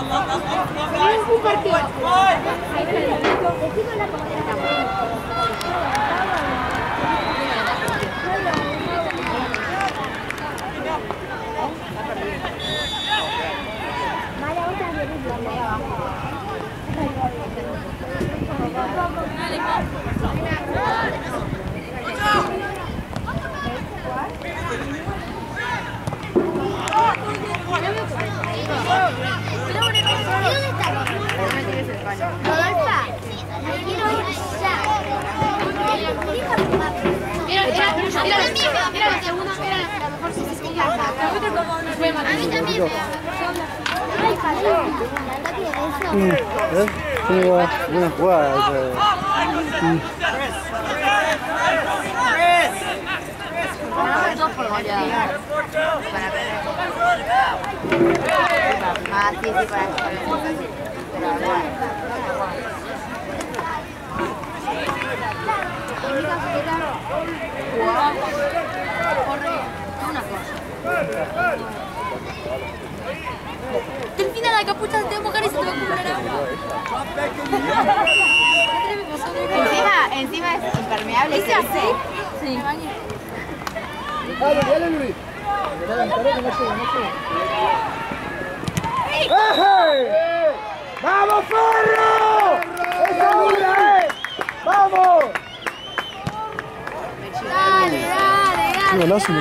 partido. Rodolfa, me quiero ya. Era, era, era, la- la. A. Ah, sí, ahora. Delfina, la capucha se te va a mojar y se te va a acumular agua. Encima, encima es impermeable. ¿Ese hace? Sí. Dale, dale, Luis. Dale, Golazo.